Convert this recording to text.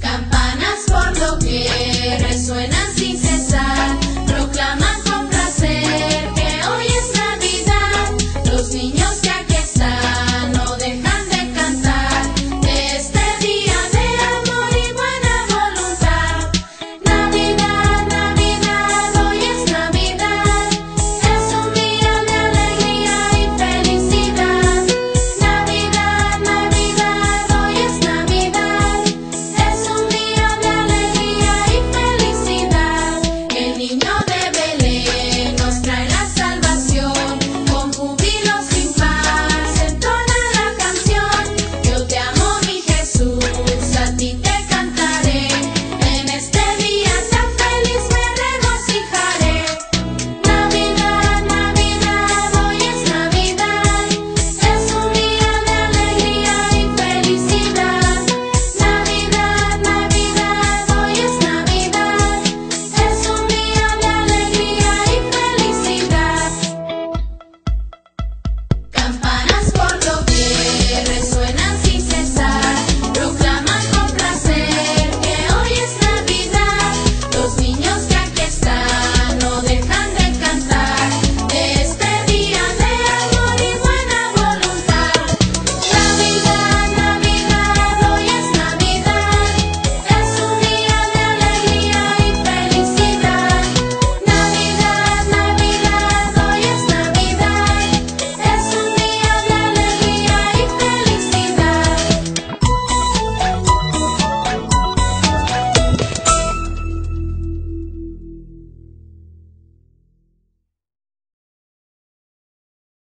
Campanas por lo que resuena.